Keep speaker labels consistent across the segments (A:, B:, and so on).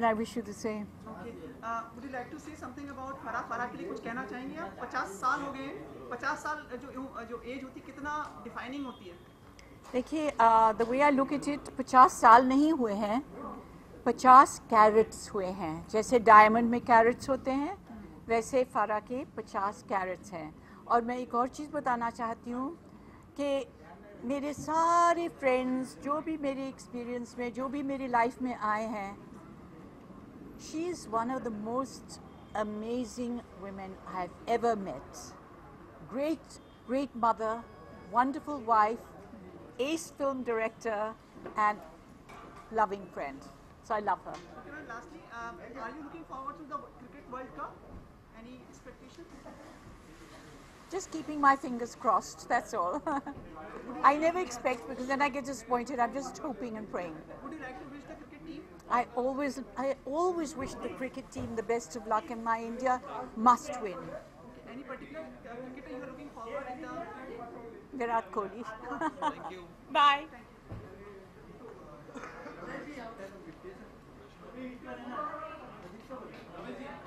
A: and I wish you the same.
B: Okay. Uh, would you like to say something about Farah Farah के लिए कुछ कहना चाहेंगे आप 50 साल हो गए हैं 50 साल जो जो एज होती कितना डिफाइनिंग होती है
A: देखिए the way I look it it पचास साल नहीं हुए हैं पचास कैरेट्स हुए हैं जैसे डायमंड में कैरेट्स होते हैं वैसे फ़ारा के पचास कैरेट्स हैं और मैं एक और चीज़ बताना चाहती हूँ कि मेरे सारे फ्रेंड्स जो भी मेरे एक्सपीरियंस में जो भी मेरी लाइफ में आए हैं She is one of the most amazing women I've ever met. Great, great mother, wonderful wife, ace film director, and loving friend. So I love her. Okay,
B: and lastly, um, are you looking forward to the Cricket World Cup? Any expectations?
A: Just keeping my fingers crossed, that's all. I never expect because then I get disappointed. I'm just hoping and praying. Would you like to wish I always, I always wish the cricket team the best of luck, and my India must win.
B: Any particular uh, cricketer you are looking forward in the
A: Virat Kohli. Thank you. Bye.
C: Thank you.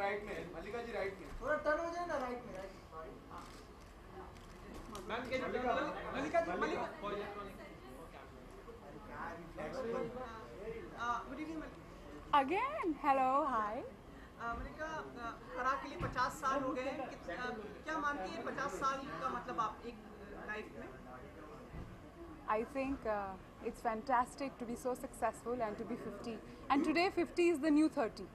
D: Right में Mallika
B: ji right में थोड़ा turn हो जाए ना right में right हाँ।
A: Sorry ma'am के Mallika ji Mallika good evening again hello hi
B: Mallika के लिए पचास साल हो गए हैं हाँ, क्या मानती है पचास साल का मतलब आप एक लाइफ में
E: I think
D: uh,
F: it's fantastic to be so successful and to be 50. And today, 50 is the new 30.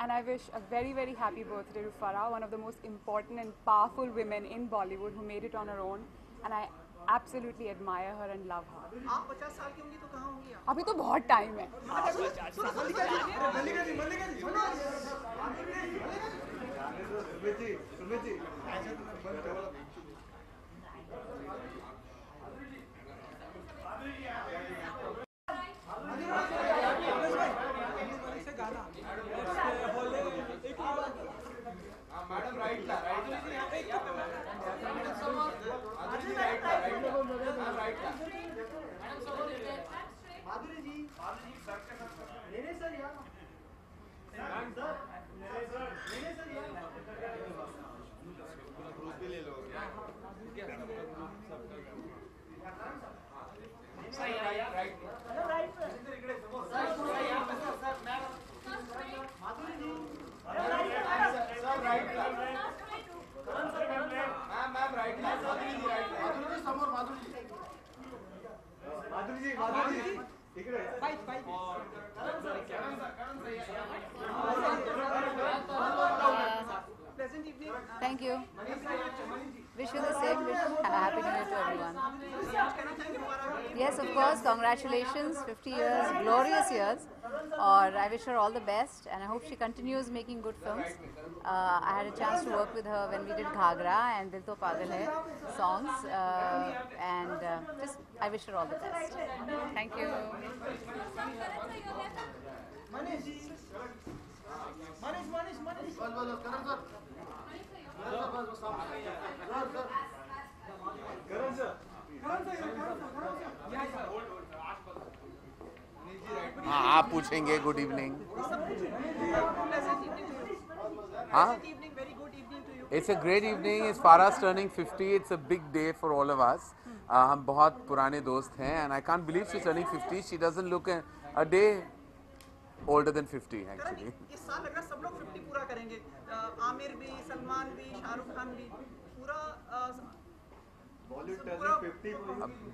F: And I wish a very, very happy birthday to Farah, one of the most important and powerful women in Bollywood who made it on her own. And I absolutely admire her and love her. आप
B: 50
C: साल की होंगी तो कहाँ होंगी आप?
B: अभी तो बहुत
F: टाइम है.
C: जी, जी,
E: course, congratulations, 50 years, glorious years. Or I wish her all the best, and I hope she continues making good films. Uh, I had a chance to work with her when we did Ghagra and Dil To Pagal Hai songs, uh, and uh, just I wish her all the best.
D: Thank you.
C: Karan sir. हाँ
G: आप पूछेंगे good evening हाँ it's a great evening is far as turning fifty it's a big day for all of us हम बहुत पुराने दोस्त हैं and I can't believe she turning fifty she doesn't look a day older than fifty actually इस
B: साल लग रहा सब लोग 50 पूरा करेंगे uh, आमिर भी सलमान भी शाहरुख खान भी पूरा
C: uh,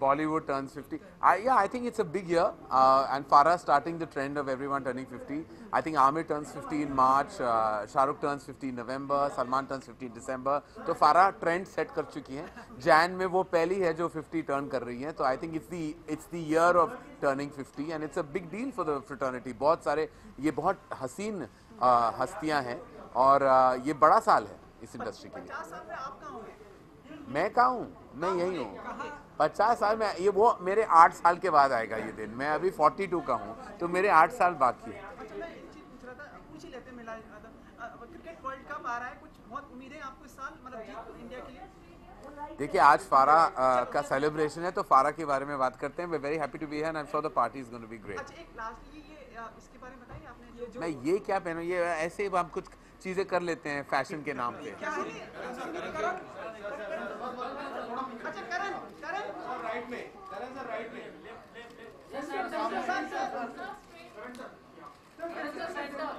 G: Bollywood turns 50. I, yeah, I think it's a big year. Uh, and Farah starting the trend of everyone turning 50. I think Amir turns 50 in March, uh, Shahrukh turns 50 in November, Salman turns 50 in December. So Farah trend set kar chuki hai. Jan mein wo pehli hai jo 50 turn kar rahi hai. So I think it's the it's the year of turning 50 and it's a big deal for the fraternity. बहुत सारे ये बहुत हसीन हस्तियां हैं और ye bada saal hai. इस industry के
D: लिए
G: मैं कहा हूँ मैं यही हूँ पचास साल में ये वो मेरे आठ साल के बाद आएगा ये दिन मैं अभी फोर्टी टू का हूँ तो मेरे आठ साल बाकी अच्छा,
B: है मतलब
G: देखिए आज फारा का सेलिब्रेशन है तो फारा के बारे में बात करते हैं वे very happy to be and I am the party is gonna be great मैं ये क्या पहनूं ये ऐसे ही हम कुछ चीज़ें कर लेते हैं फैशन के नाम पे
H: अच्छा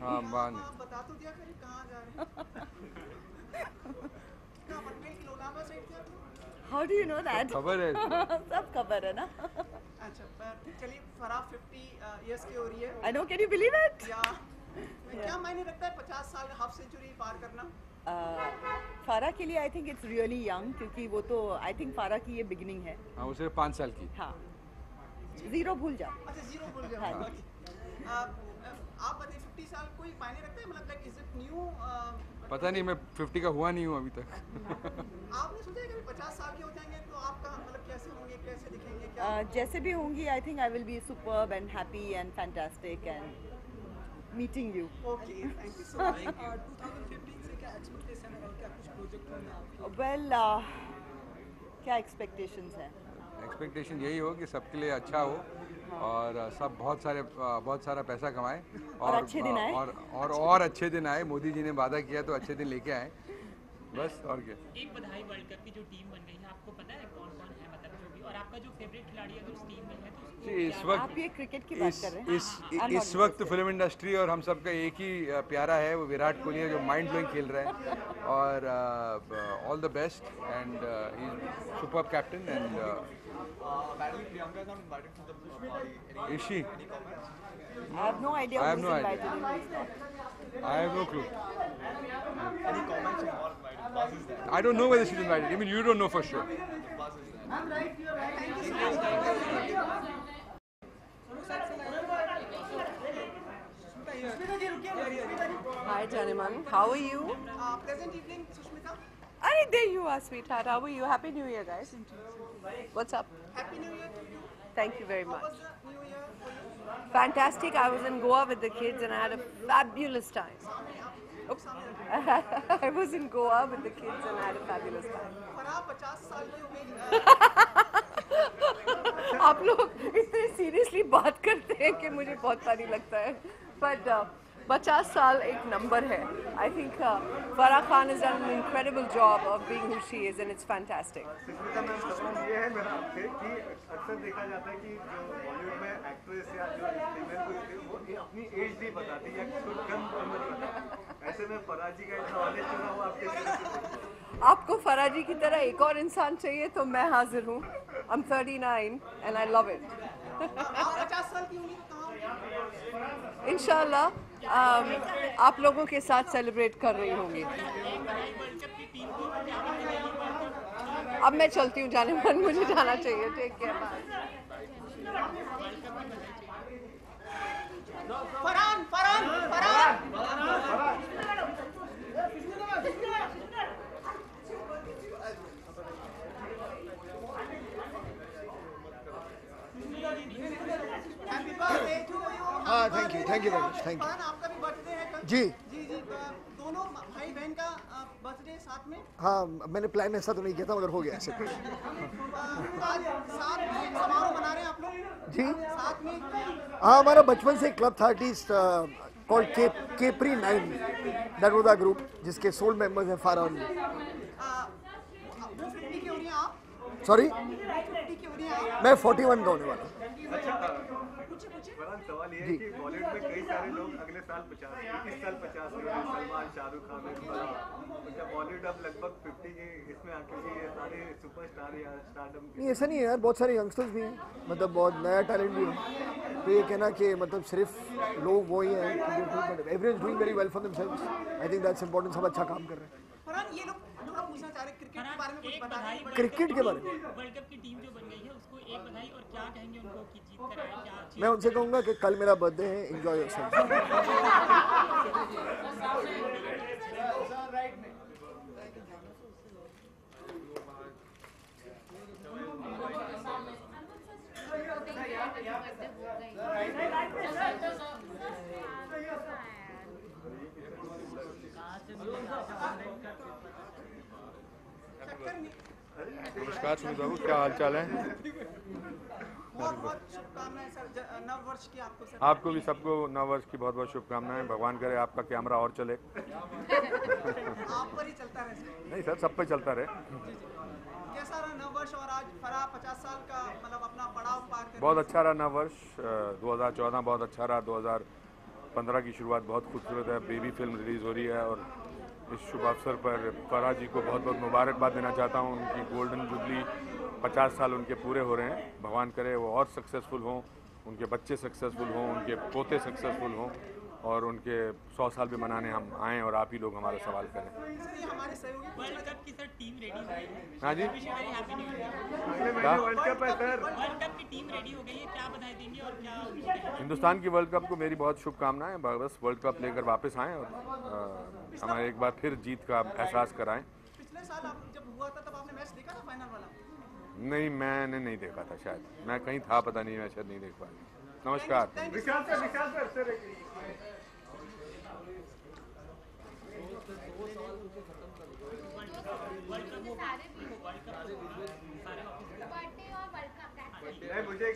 B: हाँ बाहर बता तो दिया कहाँ जा रहे हैं
I: How do you know that? खबर है सब खबर है ना
B: अच्छा चलिए फरा 50 इयर्स की हो रही है I know can you believe it या
I: क्या
B: मायने रखता है 50 साल हाफ सेंचुरी पार करना
I: uh, फारा के लिए I think it's really young क्योंकि वो तो आई थिंक फारा की ये बिगिनिंग है
J: हाँ वो सिर्फ पाँच साल की हाँ
I: जीरो भूल जाओ अच्छा जीरो भूल जाओ हाँ। uh,
B: uh, आप बताइए फिफ्टी साल कोई मायने रखता है मतलब लाइक इज इट न्यू पता नहीं
K: मैं फिफ्टी का हुआ नहीं हूँ अभी तक
B: आपने सोचा पचास साल के हो जाएंगे तो आप मतलब कैसे होंगे कैसे दिखेंगे क्या
I: uh, जैसे भी होंगी I think I will be super and happy and fantastic
B: and meeting you Okay,
I: uh, क्या एक्सपेक्टेशंस uh, हैं?
K: एक्सपेक्टेशन यही हो कि सबके लिए अच्छा हो और सब बहुत सारे बहुत सारा पैसा कमाए और अच्छे दिन आए और और, और अच्छे दिन आए मोदी जी ने वादा किया तो अच्छे दिन लेके आए बस और क्या
L: एक बधाई वर्ल्ड कप की जो टीम बन गई है आपको पता है कौन कौन है मतलब जो भी और आपका जो फेवरेट खिलाड़ी अगर
D: उस टीम में है
K: इस वक्त क्रिकेट इस, वक्त फिल्म इंडस्ट्री और हम सबका एक ही प्यारा है वो विराट कोहली है जो माइंड ब्लोइंग खेल रहे हैं और all the best and super captain and
C: Rishi I have no
B: I no clue
K: I
M: don't know whether she is invited I mean you don't know for sure
B: Hi gentlemen. how are you? Uh, pleasant evening, Sushmita.
I: Hey, there you are, sweetheart. How are you? Happy New Year, guys. What's up? Happy
B: New Year to you.
I: Thank you very much. Fantastic. I was in Goa with the kids and I had a fabulous time. I was in Goa with the kids and I had a fabulous
B: time. आप
I: लोग इतने seriously बात करते हैं कि मुझे बहुत पानी लगता है बट uh, पचास साल एक नंबर है I think Farah Khan is an incredible job of being who she is and it's fantastic
C: ये है मेरा आपसे कि अक्सर देखा जाता है कि बॉलीवुड में एक्ट्रेस या जो वो अपनी एज नहीं बताती या कम ऐसे में का नॉलेज हुआ आपके
I: आपको फराजी की तरह एक और इंसान चाहिए तो मैं हाजिर हूँ I'm 39 and I love it. इनशाला um, आप लोगों के साथ सेलिब्रेट कर रही होंगी अब मैं चलती हूँ जाने मन मुझे जाना चाहिए टेक केयर
B: हाँ thank you thank you very much thank
D: you जी
B: जी जी तो दोनों भाई बहन का बर्थडे साथ में
D: हाँ
H: मैंने प्लान ऐसा तो नहीं किया था मगर हो गया ऐसे कुछ
B: तो साथ में समारोह मना रहे हैं आप
H: लोग जी
B: साथ में हाँ हमारा
H: बचपन से क्लब था आर्टिस्ट कॉल्ड के केपरी नाइन नर्मदा ग्रुप जिसके सोल मेंबर्स हैं फारा
D: सॉरी मैं फोर्टी वन का होने वाला अच्छा। सवाल ये है कि बॉलीवुड में कई
C: सारे लोग अगले साल पचास इक्कीस साल पचास के सलमान शाहरुख खान मतलब बॉलीवुड अब लगभग फिफ्टी के इसमें आके ये सारे सुपरस्टार या स्टारडम नहीं ऐसा नहीं है यार
H: बहुत सारे यंगस्टर्स भी हैं मतलब बहुत नया टैलेंट भी है तो ये कहना कि मतलब सिर्फ लोग वो ही हैं average doing very well for themselves I think that's important सब अच्छा काम कर रहे
D: हैं
L: क्रिकेट के बारे में क्रिकेट के बारे में वर्ल्ड कप की टीम जो बन गई है उसको एक बधाई और क्या कहेंगे उनको कि
H: मैं उनसे कहूंगा कि कल मेरा बर्थडे है इंजॉय
D: नमस्कार नमस्कार बाबू क्या हाल चाल है
B: आपको भी सबको
K: नव वर्ष की बहुत बहुत शुभकामनाएं भगवान करे आपका कैमरा और चले आप पर ही चलता रहे नहीं सर सब पे चलता रहे कैसा
B: रहा नव वर्ष और आज फरा पचास साल का मतलब अपना पड़ाव
K: पार बहुत अच्छा रहा नव वर्ष दो बहुत अच्छा रहा दो पंद्रह की शुरुआत बहुत खूबसूरत है बेबी फिल्म रिलीज़ हो रही है और इस शुभ अवसर पर फरा जी को बहुत बहुत मुबारकबाद देना चाहता हूँ उनकी गोल्डन जुबली पचास साल उनके पूरे हो रहे हैं भगवान करे वो और सक्सेसफुल हों उनके बच्चे सक्सेसफुल हों उनके पोते सक्सेसफुल हों और उनके सौ साल भी मनाने हम आएँ और आप ही लोग हमारा सवाल करें
L: हाँ जी वर्ल्ड कप है सर हिंदुस्तान की वर्ल्ड
K: कप को मेरी बहुत शुभकामनाएं बस वर्ल्ड कप लेकर वापस आए और हमारे एक बार फिर जीत का एहसास कराएं पिछले साल
B: जब हुआ था तब आपने मैच देखा था फाइनल वाला
K: नहीं मैंने नहीं देखा था शायद मैं कहीं था पता नहीं मैं शायद नहीं देख पाया नमस्कार
J: मुझे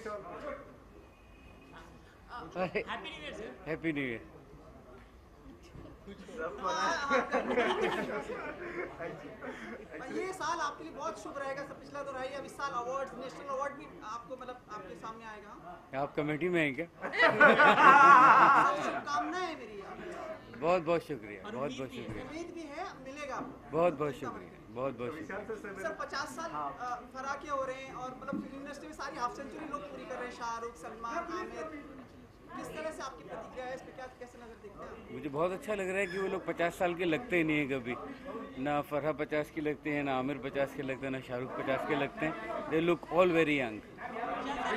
C: happy new year happy new year हाँ, हाँ। ये साल आपके
B: लिए बहुत शुभ रहेगा सर पिछला तो रहेगा इस साल अवार्ड नेशनल अवार्ड भी आपको मतलब आपके सामने आएगा
J: आप कमेटी में हैं क्या शुभकामनाएं मेरी बहुत बहुत शुक्रिया बहुत बहुत शुक्रिया उम्मीद भी
B: है मिलेगा
J: बहुत बहुत शुक्रिया बहुत
C: बहुत शुक्रिया सर पचास साल हाँ। फराके हो रहे हैं और
B: मतलब फिल्म इंडस्ट्री में सारी हाफ सेंचुरी लोग पूरी कर रहे हैं शाहरुख सलमान आमिर
C: किस तरह से आपकी
B: प्रतिक्रिया है इस क्या कैसे नजर
J: देखते हैं मुझे बहुत अच्छा लग रहा है कि वो लोग पचास साल के लगते ही नहीं है कभी ना फरहा पचास के लगते हैं ना आमिर पचास के लगते हैं ना शाहरुख पचास के लगते हैं they look all very young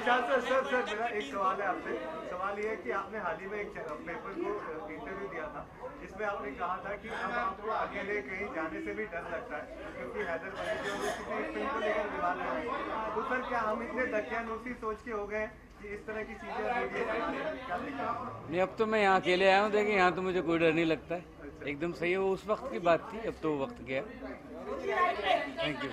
C: sir sir मेरा एक सवाल है आपसे सवाल ये है कि आपने हाल ही में एक पेपर को इंटरव्यू दिया था जिसमें आपने कहा था कि अब आपको अकेले कहीं जाने से भी डर लगता है क्योंकि हैदर बने की वजह फिल्म को लेकर विवाद है तो सर क्या हम इतने दकियानूसी सोच के हो गए हैं नहीं
J: अब तो मैं यहाँ अकेले आया हूँ देखिए यहाँ तो मुझे कोई डर नहीं लगता है एकदम सही है वो उस वक्त की बात थी अब तो वो वक्त गया
D: थैंक यू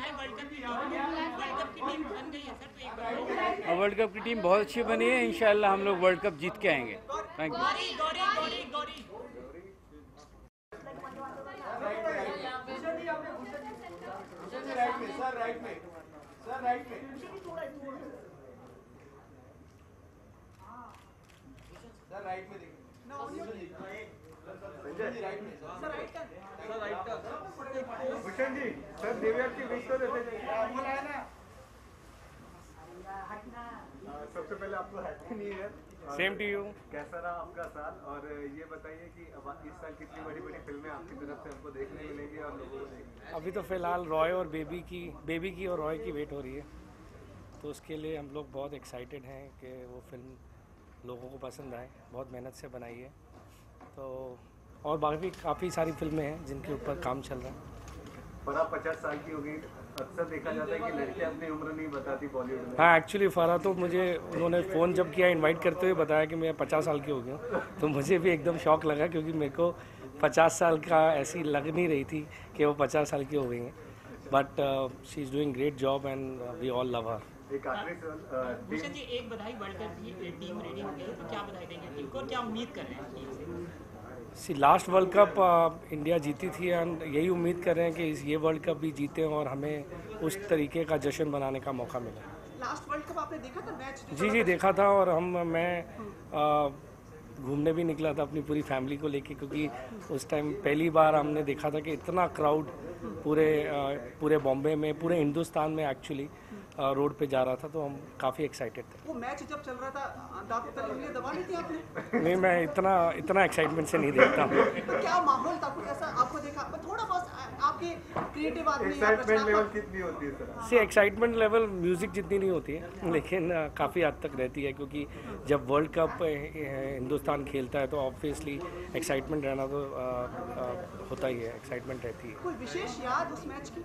D: वर्ल्ड कप
J: की टीम बहुत अच्छी बनी है इंशाल्लाह हम लोग वर्ल्ड कप जीत के आएंगे thank you
H: Bhushan ji sir
C: की तो देते हाँ, हाँ, सबसे पहले आपको happy new year same to you कैसा रहा आपका साल और ये बताइए कि अब इस साल कितनी बड़ी बड़ी फिल्में आपकी तरफ से हमको देखने मिलेंगी और लोगों को अभी तो फिलहाल
J: रॉय और बेबी की बेबी की और रॉय की वेट हो रही है तो उसके लिए हम लोग बहुत एक्साइटेड हैं कि वो फिल्म लोगों को पसंद आए बहुत मेहनत से बनाई है तो और बाकी काफ़ी सारी फिल्में हैं जिनके ऊपर काम चल रहा है
C: फरा पचास साल की होगी अक्सर देखा जाता है कि लड़कियां अपनी उम्र नहीं बताती बॉलीवुड में हाँ
J: एक्चुअली फरा तो मुझे उन्होंने फ़ोन जब किया इनवाइट करते हुए बताया कि मैं पचास साल की हो गई हूँ तो मुझे भी एकदम शौक लगा क्योंकि मेरे को पचास साल का ऐसी लग नहीं रही थी कि वो पचास साल की हो गई हैं but she is doing great job and we all love her
C: एक आखिरी सवाल uh,
L: एक बधाई बढ़कर टीम रेडी हो गई तो क्या बधाई देंगे टीम को क्या उम्मीद कर रहे हैं
J: see last world cup India जीती थी एंड यही उम्मीद कर रहे हैं कि ये वर्ल्ड कप भी जीते और हमें उस तरीके का जश्न मनाने का मौका मिला
B: लास्ट वर्ल्ड कप आपने देखा था मैच जी जी
J: देखा था और हम मैं घूमने भी निकला था अपनी पूरी फैमिली को लेके क्योंकि उस टाइम पहली बार हमने देखा था कि इतना क्राउड पूरे पूरे बॉम्बे में पूरे हिंदुस्तान में एक्चुअली रोड पे जा रहा था तो हम काफ़ी एक्साइटेड थे वो
B: मैच जब चल रहा था तो दबा ली थी आपने
J: नहीं मैं इतना इतना एक्साइटमेंट से नहीं देखता हूँ
B: तो क्या माहौल था कुछ ऐसा आपको देखा थोड़ा बहुत आपके क्रिएटिव आदमी एक्साइटमेंट लेवल
C: कितनी होती है सर
J: सी एक्साइटमेंट लेवल म्यूज़िक जितनी नहीं होती है लेकिन काफ़ी हद तक रहती है क्योंकि जब वर्ल्ड कप हिंदुस्तान खेलता है तो ऑब्वियसली एक्साइटमेंट रहना तो होता ही है एक्साइटमेंट रहती है
B: कोई विशेष याद उस मैच की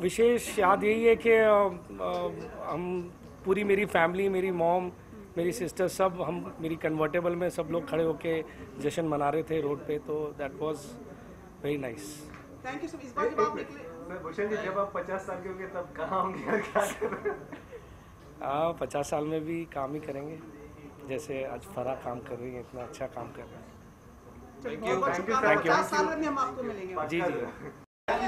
J: विशेष याद यही है कि हम पूरी मेरी फैमिली मेरी मॉम मेरी सिस्टर सब हम मेरी कन्वर्टेबल में सब लोग खड़े होके जश्न मना रहे थे रोड पे तो that was very nice
B: thank you so इस बार जब आप निकले
C: भूषण जी जब आप पचास साल के होंगे तब कहाँ होंगे क्या
J: हाँ पचास साल में भी काम ही करेंगे जैसे आज फरा काम कर रही है इतना अच्छा काम कर रहे हैं
D: थैंक यू थैंक यू जी जी
J: uh,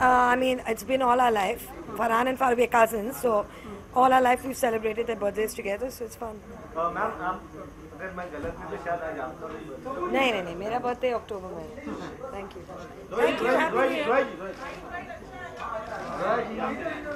N: I mean, it's been all our life. Farhan and Farooq are cousins, so all our life we've celebrated their birthdays together, so it's fun.
C: No, no, no. My birthday
N: is October. Thank you.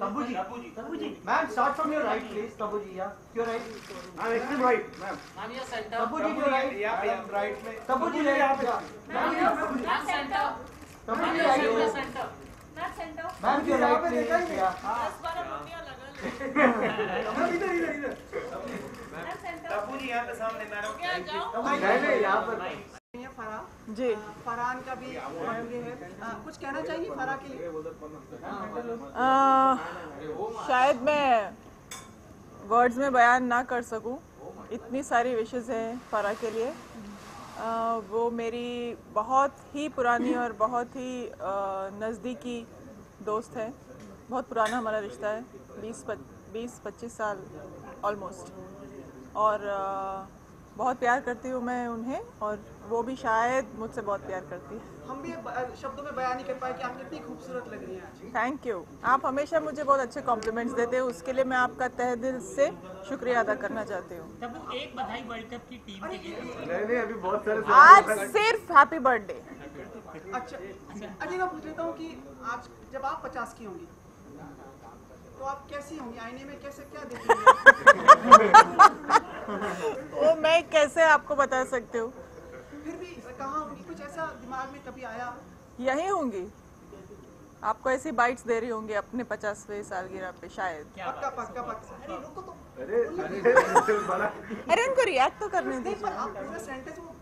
B: Tabuji. Tabuji. Tabuji. Ma'am, start from your right, please. Tabuji, yeah. To your right. Ma'am, extreme right. Ma'am.
O: Ma'am, your center. Tabuji, to your
B: right. Yeah, ma'am,
H: right. Tabuji, right.
B: Ma'am, your
O: center.
D: Tabuji, right. Ma'am, your
O: center. Ma'am जो यहाँ पे देखा ही नहीं दस बारह मम्मियाँ
D: लगा इधर इधर इधर टपू जी
L: यहाँ पे सामने मैडम नहीं
O: नहीं यहाँ पर जी फरान का भी है कुछ कहना चाहिए
L: फरा
B: के लिए
O: शायद मैं वर्ड्स में बयान ना कर सकूं इतनी सारी विशेज़ हैं फरा के लिए आ, वो मेरी बहुत ही पुरानी और बहुत ही नज़दीकी दोस्त है बहुत पुराना हमारा रिश्ता है बीस बीस पच्चीस साल ऑलमोस्ट और आ, बहुत प्यार करती हूँ मैं उन्हें और वो भी शायद मुझसे बहुत प्यार करती
B: है हम भी शब्दों में बयान नहीं कर पाए कि आप कितनी खूबसूरत लग रही हैं
O: थैंक यू आप हमेशा मुझे बहुत अच्छे कॉम्प्लीमेंट्स देते हैं उसके लिए मैं आपका तह दिल से शुक्रिया अदा करना चाहती हूँ
B: एक बधाई वर्ल्ड कप की टीम नहीं
L: नहीं अभी बहुत सारे आज
O: सिर्फ हैप्पी बर्थडे
D: अच्छा अजय अच्छा,
B: मैं पूछ लेता हूँ आज जब आप पचास की होंगी तो आप कैसी होंगी आईने में कैसे क्या
D: देखेंगे
B: वो
O: मैं कैसे आपको बता सकती हूँ
B: फिर भी कहा होंगी कुछ ऐसा दिमाग में कभी आया
O: यही होंगी आपको ऐसी बाइट्स दे रही होंगी अपने पचासवें सालगिरह पे शायद
B: पक्का पक्का पक्का अरे रुको तो अरे अरे उनको रिएक्ट तो करने दे पर आप पूरा सेंटेंस वो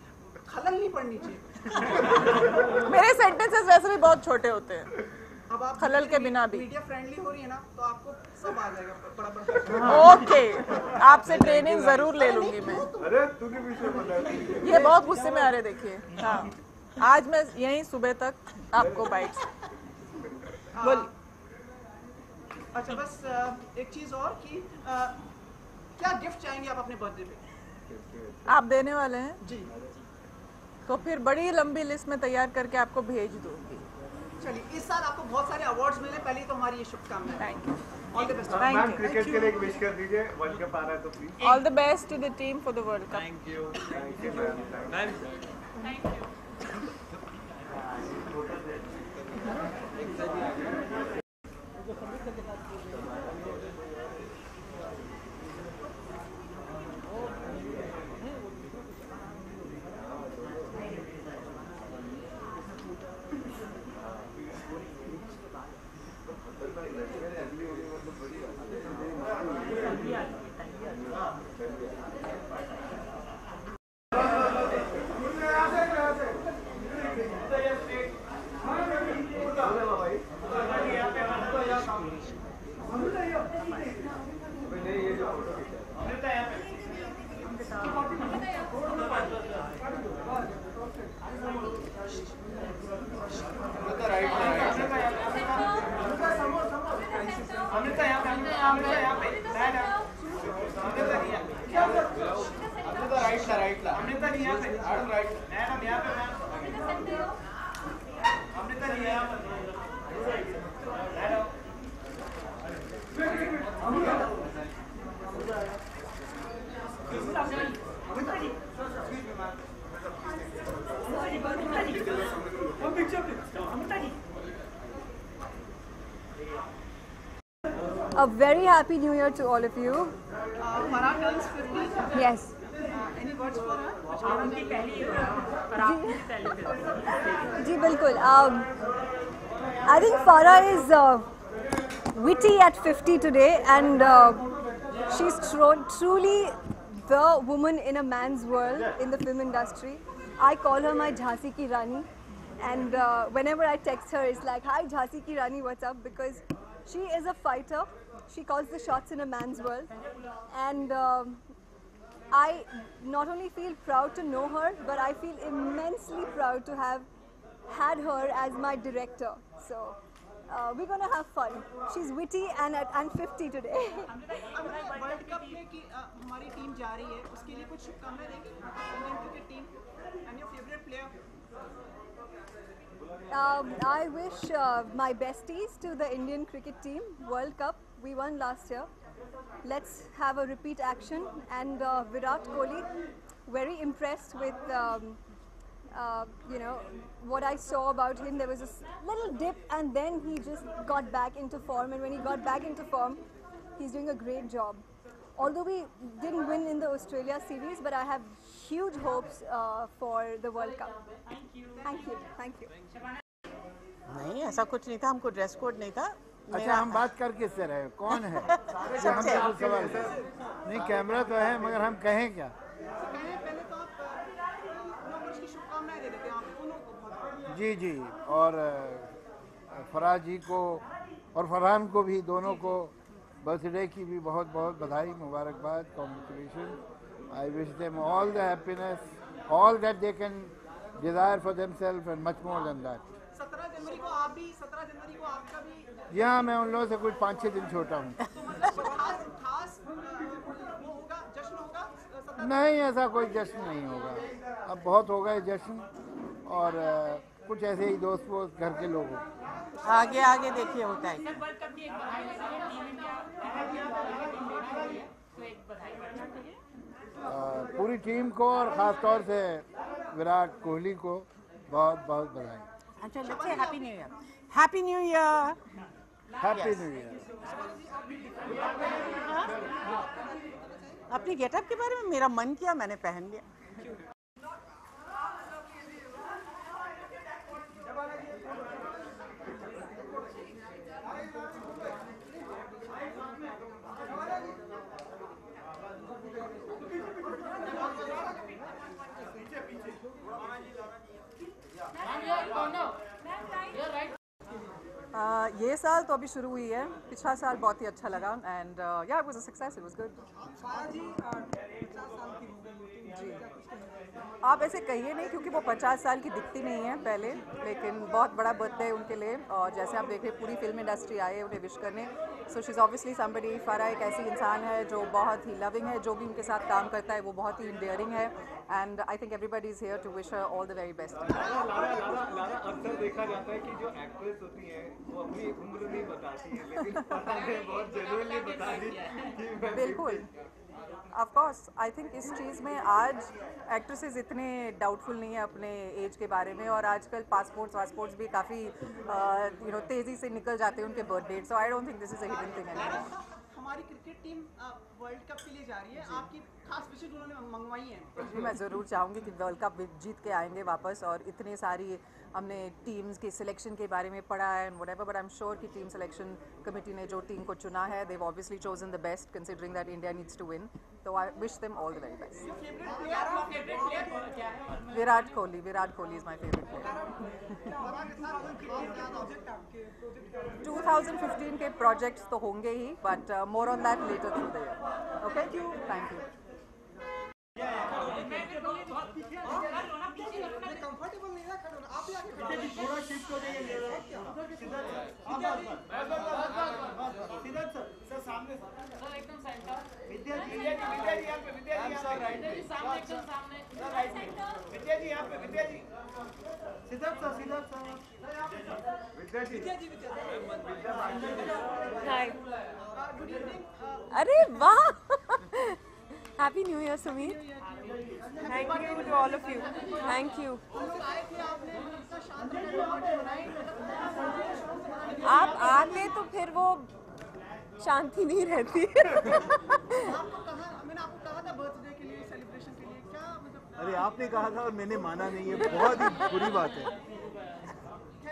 B: खलल नहीं पड़नी
D: चाहिए मेरे
O: सेंटेंसेस वैसे भी बहुत छोटे होते हैं
B: अब आप खलल के बिना भी मीडिया फ्रेंडली हो रही है
C: ना तो आपको सब आ जाएगा
O: ओके आपसे ट्रेनिंग जरूर ले लूंगी मैं
C: अरे ये बहुत गुस्से
O: में आ रहे देखिए हाँ। आज मैं यहीं सुबह तक आपको बाइक हाँ। बोल
B: अच्छा बस एक चीज और कि क्या गिफ्ट चाहेंगे आप अपने बर्थडे पे
O: आप देने वाले हैं जी तो फिर बड़ी लंबी लिस्ट में तैयार करके आपको भेज दूंगी
B: चलिए इस साल आपको बहुत सारे अवार्ड्स मिले पहले तो हमारी ये शुभकामनाएं thank you all the
O: best cricket के लिए विश
C: कर दीजिए वर्ल्ड कप आ रहा
O: है team for the world cup thank
C: you thank you ma'am thank
P: very happy new year to all of you.
B: Uh, yes. Uh, any words for her?
P: जी बिल्कुल
A: I think Farah is
P: witty at 50 today and uh, she's truly the woman in a man's world in the film industry. I call her my Jhasi Ki Rani and uh, whenever I text her it's like, hi Jhasi Ki Rani, what's up? Because she is a fighter. She calls the shots in a man's world. And um, I not only feel proud to know her, but I feel immensely proud to have had her as my director. So uh, we're gonna have fun. She's witty and at and 50 today.
B: World cup में कि हमारी
D: Um, I
P: wish uh, my besties to the Indian cricket team, World Cup, we won last year. Let's have a repeat action. And uh, Virat Kohli, very impressed with. Um, uh, you know what I saw about him. There was a little dip, and then he just got back into form. And when he got back into form, he's doing a great job. Although we didn't win in the Australia series, but I have huge hopes uh, for the World Cup. Thank you. Thank you. Thank you.
A: नहीं ऐसा कुछ नहीं था हमको dress code नहीं था अच्छा हम बात कर
O: किससे रहे कौन है हम सवाल नहीं कैमरा तो है मगर हम कहें क्या
B: तो
J: जी जी और फराज जी को और फरहान को भी दोनों को बर्थडे की भी बहुत बहुत बधाई मुबारकबाद congratulation I wish them all the happiness all that they can desire for them self and much more than that
B: जनवरी को आप भी सत्रह जनवरी को आपका भी यहाँ
J: मैं उन लोगों से कुछ पाँच छः दिन छोटा हूँ तो मतलब नहीं ऐसा कोई जश्न नहीं होगा अब बहुत होगा गए जश्न और कुछ ऐसे ही दोस्त वो घर के लोग आगे
L: आगे देखिए होता है तो पूरी टीम को और ख़ास तौर से
J: विराट कोहली को बहुत बहुत बधाई
E: And let's
H: say Happy New Year.
J: Happy New Year. Happy yes. New Year.
H: अपनी
L: गेटअप के बारे में मेरा मन किया मैंने पहन लिया
E: ये साल तो अभी शुरू हुई है पिछला साल बहुत ही अच्छा लगा एंड या it was a success it was
B: good
E: जी आप ऐसे कहिए नहीं क्योंकि वो पचास साल की दिखती नहीं है पहले लेकिन बहुत बड़ा बर्थडे उनके लिए और जैसे आप देख रहे हैं पूरी फिल्म इंडस्ट्री आए उन्हें विश करने सो शीज़ ऑब्वियसली समबडी फ़रा एक ऐसी इंसान है जो बहुत ही लविंग है जो भी उनके साथ काम करता है वो बहुत ही इंडियरिंग है and I think everybody is here to wish all the very best अक्सर
C: देखा जाता है कि जो एक्ट्रेस होती है वो अपनी उम्र नहीं बताती है लेकिन
E: बहुत बिल्कुल ऑफकोर्स आई थिंक इस चीज़ में आज एक्ट्रेसेस इतने डाउटफुल नहीं है अपने एज के बारे में और आजकल पासपोर्ट्स वासपोर्ट्स भी काफ़ी यू नो तेज़ी से निकल जाते हैं उनके birth date so I don't think this is a hidden thing
B: हमारी क्रिकेट टीम वर्ल्ड कप के लिए जा रही है आपकी खास विशेष उन्होंने मंगवाई जी मैं ज़रूर
E: चाहूँगी कि वर्ल्ड कप जीत के आएंगे वापस और इतने सारी हमने टीम्स के सिलेक्शन के बारे में पढ़ा है and but I am sure कि टीम सिलेक्शन कमेटी ने जो टीम को चुना है they've obviously chosen the best considering that India needs to win तो I wish them all the very best Virat Kohli Virat Kohli is my favourite
B: player 2015
E: के projects तो होंगे ही but more on that later through the okay thank you
N: अरे वाह happy new year Sumeer
B: thank you to all of you thank you
N: आप आ गए तो फिर वो शांति नहीं रहती
B: मतलब अरे
N: आपने कहा था और मैंने माना नहीं है बहुत ही बुरी बात है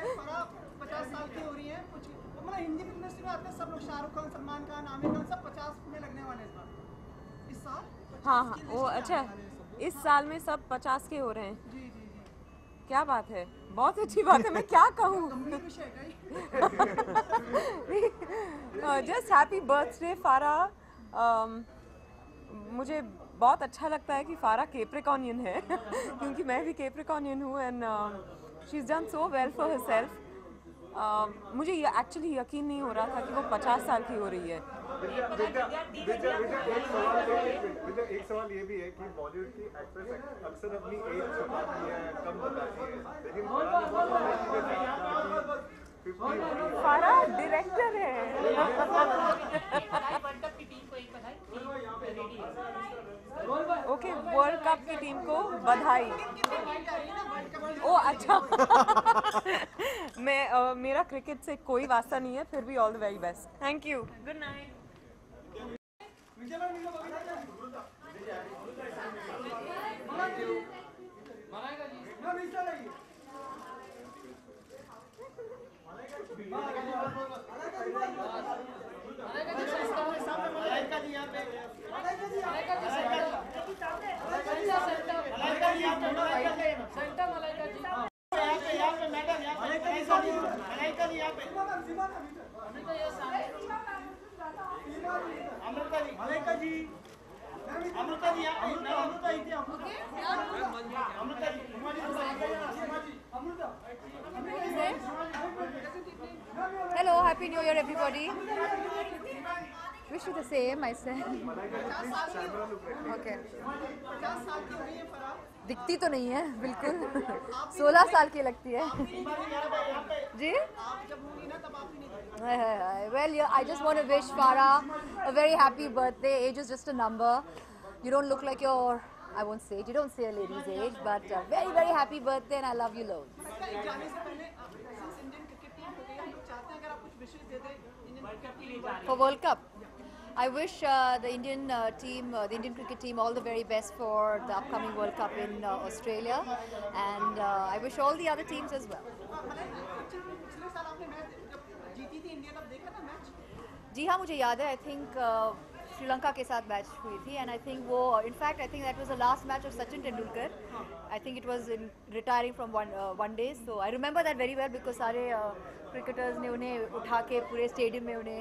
B: पचास साल की हो रही है कुछ मतलब हिंदी इंडस्ट्री में आते हैं सब लोग शाहरुख खान सलमान खान आमिर खान सब पचास में लगने वाले इस बार इस साल हाँ हाँ वो अच्छा
N: इस साल में सब पचास के हो रहे हैं जी, जी, जी। क्या बात है बहुत अच्छी बात है मैं क्या कहूँ जस्ट हैप्पी बर्थडे फारा मुझे बहुत अच्छा लगता है कि फारा केप्रिकॉनियन है क्योंकि मैं भी केप्रिकॉनियन हूँ and she is done so well for her self मुझे एक्चुअली यकीन नहीं हो रहा था कि वो पचास साल की हो रही है
C: एक सवाल ये भी है कि बॉलीवुड की एक्ट्रेस अक्सर अपनी एज छुपाती है कम बताती है लेकिन फारा डायरेक्टर है
N: के वर्ल्ड कप की टीम को बधाई ओ अच्छा मैं uh, मेरा क्रिकेट से कोई वास्ता नहीं है फिर भी all the very best thank you good night
B: यहाँ पे Amrita ji
H: Amrita ji Malaika ji Amrita ji
B: Amrita Amrita hello happy new year everybody
P: wish you the same, I said. okay. दिखती तो नहीं है बिल्कुल सोलह साल की लगती है जी well I just want wish Farah a very happy birthday age is just a number you don't look like your I won't say you don't say ladies age but very very happy birthday and I love you love for world cup I wish the Indian team, the Indian cricket team, all the very best for the upcoming World Cup in Australia, and I wish all the other teams as well. जी मुझे याद है I think Sri Lanka के साथ match हुई थी and I think वो in fact I think that was the last match of Sachin Tendulkar I think it was in retiring from one one day so I remember that very well सारे cricketers ने उन्हें उठा के पूरे स्टेडियम में उन्हें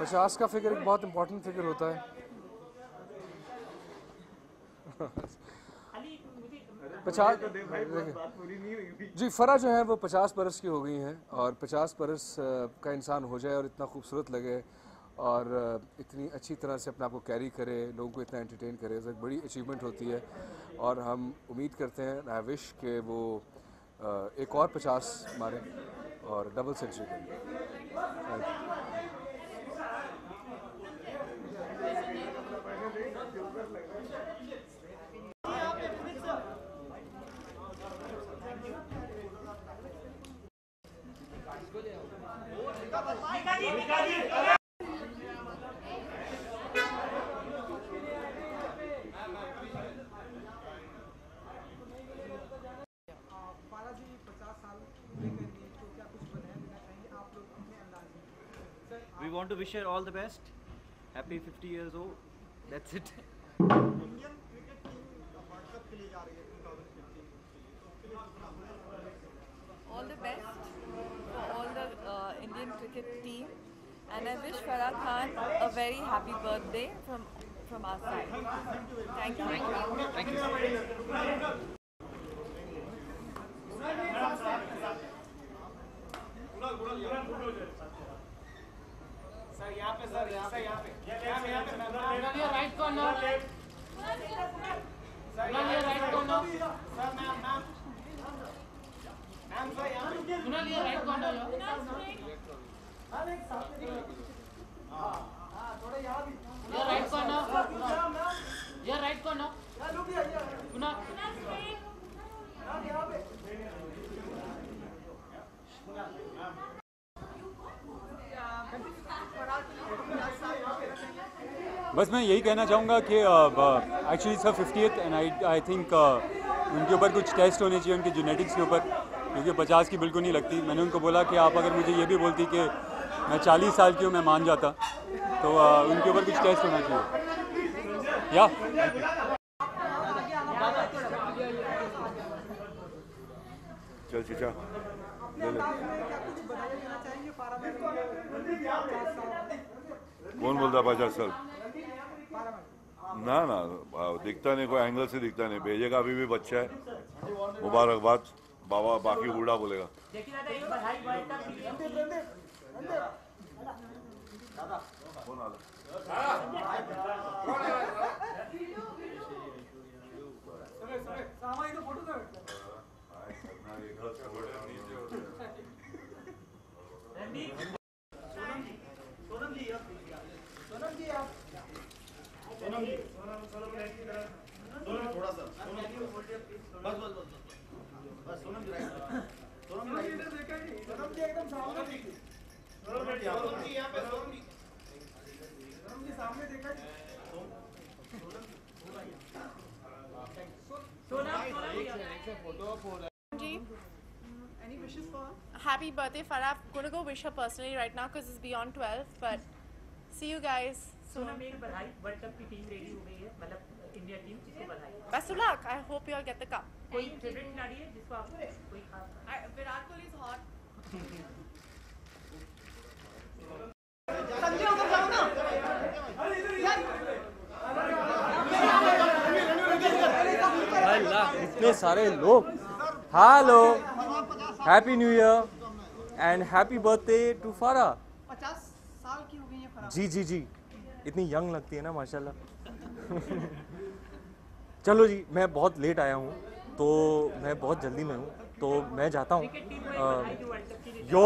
J: पचास का फिगर एक बहुत इम्पोर्टेंट फिगर होता है
D: पचास जी फरा जो
J: है वो पचास बरस की हो गई हैं और पचास बरस का इंसान हो जाए और इतना खूबसूरत लगे और
K: इतनी अच्छी तरह से अपने आप को कैरी करे लोगों को इतना एंटरटेन करे तो एक बड़ी अचीवमेंट होती है और हम उम्मीद करते हैं आई विश के वो एक और पचास मारें और डबल सेंचुरी करें
C: we want to wish her all the best. Happy 50 years old. That's it. All
A: the best for all the uh, Indian
F: cricket team
A: and I wish Farah Khan a
F: very happy birthday from, from our side. Thank you. Thank you. Thank
C: you. यहाँ पे sir यहाँ पे यहाँ पे यहाँ पे यहाँ पे राइट कॉर्नर सर
L: ये
C: right corner
F: sir ma'am ma'am ma'am sir यहाँ पे सुना लिया राइट कॉर्नर अरे साथ में
H: हां हां थोड़ा यहाँ
A: भी ये राइट कॉर्नर ये राइट कॉर्नर
H: लुक
K: बस मैं यही कहना चाहूँगा कि actually sir fiftieth and I I think उनके ऊपर कुछ टेस्ट होने चाहिए उनके जेनेटिक्स के ऊपर क्योंकि पचास की बिल्कुल नहीं लगती मैंने उनको बोला कि आप अगर मुझे ये भी बोलती कि मैं चालीस साल की हूँ मैं मान जाता तो आ,
C: उनके ऊपर कुछ टेस्ट होना चाहिए या
D: चल चीचा कौन
K: बोलता रहा पचास साल
L: ना
K: ना दिखता नहीं कोई एंगल से दिखता नहीं भेजेगा अभी भी बच्चा है मुबारकबाद बाबा बाकी बूढ़ा बोलेगा
M: कौन
O: Happy birthday, Farah. I'm going to go wish her personally right now because it's beyond 12. But see you guys
L: soon. Best of luck. I
O: hope you all get the cup. Any favorite
B: is
L: hot.
C: इतने सारे लोग hello happy new year and happy birthday to Farah ji जी जी
J: इतनी young लगती है ना माशाल्लाह चलो जी मैं बहुत
C: लेट आया हूँ तो मैं बहुत जल्दी में हूँ तो मैं जाता हूँ
K: यो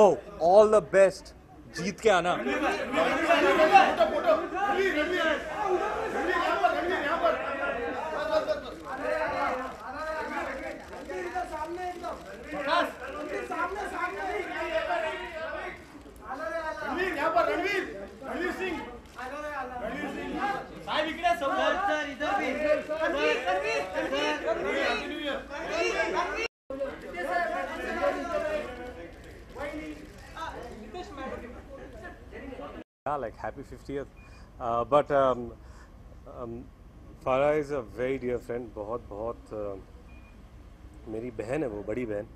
K: ऑल द बेस्ट जीत के आना
J: Yeah, like happy 50th. Uh, but um, um, Farah is a very dear friend, बहुत बहुत uh, मेरी बहन है वो बड़ी बहन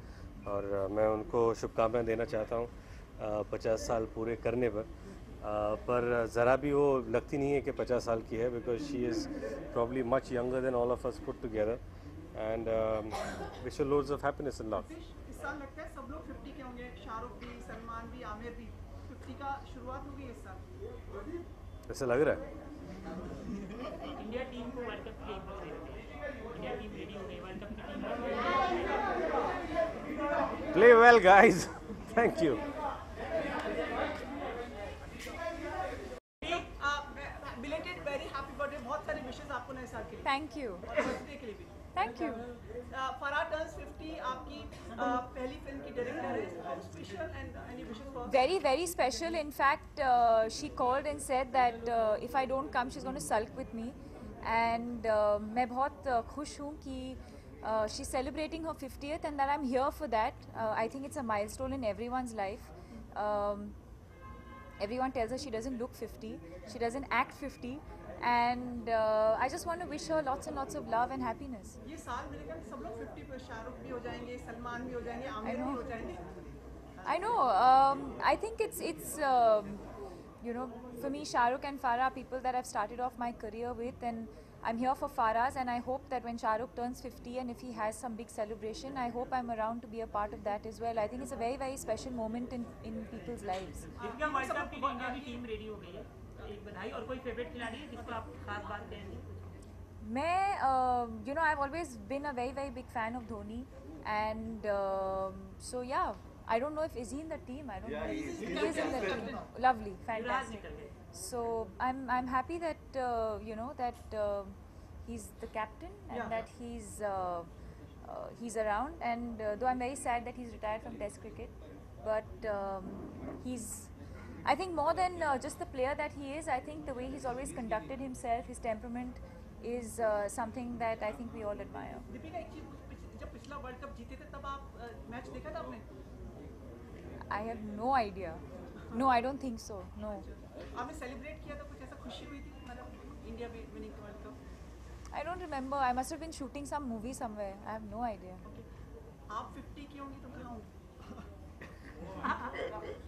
J: और uh, मैं उनको शुभकामनाएं देना चाहता हूँ uh, पचास साल पूरे करने पर uh, पर uh, ज़रा भी वो लगती नहीं है कि पचास साल की है because she is probably much younger than all of us put together and wish loads of happiness and love
B: इस साल लगता है सब लोग 50 के होंगे शाहरुख भी सलमान भी आमिर भी ऐसे ऐसा लग रहा
C: है
D: इंडिया
B: टीम को वर्ल्ड कप की
L: इंडिया टीम रेडी हो गई वर्ल्ड
D: कप की
G: team play well guys
C: thank you
B: thank you thank you very very
F: special in fact she called and said that if I don't come she is going sulk with me and मैं बहुत uh, खुश हूँ कि she celebrating her eighth and I am here for that I think it's a milestone in every one life every one her she doesn't look fifty she doesn't act fifty And uh, I just want to wish her lots and lots of love and happiness. ये साल
B: I think सब लोग 50 पर शाहरुख भी
F: हो you know, for me, Shahrukh and Farah are people that I've started off my career with, and I'm here for Farah's. And I hope that when Shahrukh turns 50 and if he has some big celebration, I hope I'm around to be a part of that as well. I think it's a very, very special moment in, in people's lives.
L: बधाई। और कोई favourite खिलाड़ी है जिसको आप खास बात
F: कहेंगे? Main um, you know, I've always been a very big fan of Dhoni, and um, so yeah, I don't know if is he in the team. I don't know. He is in the team. Lovely, fantastic. So I'm happy that uh, you know that uh, he's the captain and that uh, he's around. And though I'm very sad that he's retired from Test cricket, but um, he's I think more than uh, just the player that he is, I think the way he's always conducted himself, his temperament is uh, something that I think we all admire. World Cup, I have no idea. No, I don't think so. No. I don't remember. I must have been shooting some movie somewhere. I have no idea.
B: Okay.
D: 50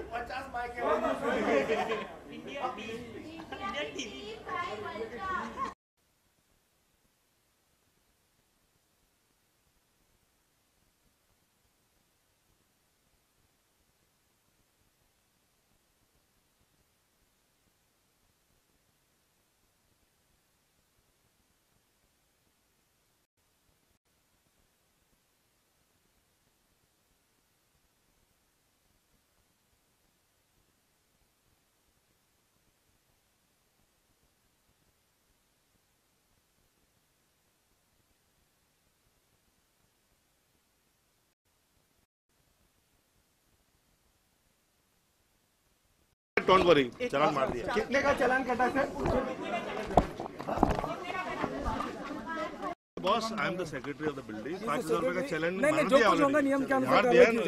C: पचास bike
D: Indian team
K: don't worry चलान मार दिया कितने
C: का चलान कटा sir
K: boss I am the secretary of the building पांच
H: हजार रुपए का होगा नियम के अनुसार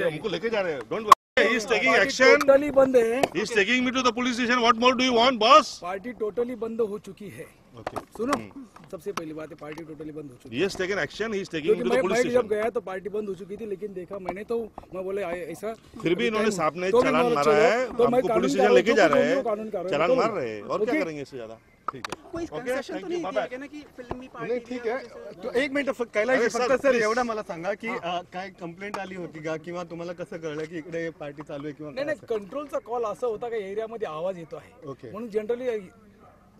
C: हमको लेके जा रहे हैं डोंट
H: एक्शन टोटली बंद है station what more do you want boss party totally बंद हो चुकी है ओके सुनो hmm. सबसे पहली बात है पार्टी टोटली बंद हो चुकी yes taken action he is taking to the police station जब गया तो पार्टी बंद हो चुकी थी लेकिन देखा मैंने तो मैं बोले ऐसा फिर भी इन्होंने साहब ने तो चालान मारा है पुलिस तो स्टेशन लेके जा रहे हैं चालान तो- मार रहे हैं और क्या करेंगे
C: इससे ज्यादा ठीक तो फिल्मी पार्टी ठीक तो एक कैलाश सर की हाँ. होती का इकडे पार्टी चालू कॉल होता का आवाज जनरली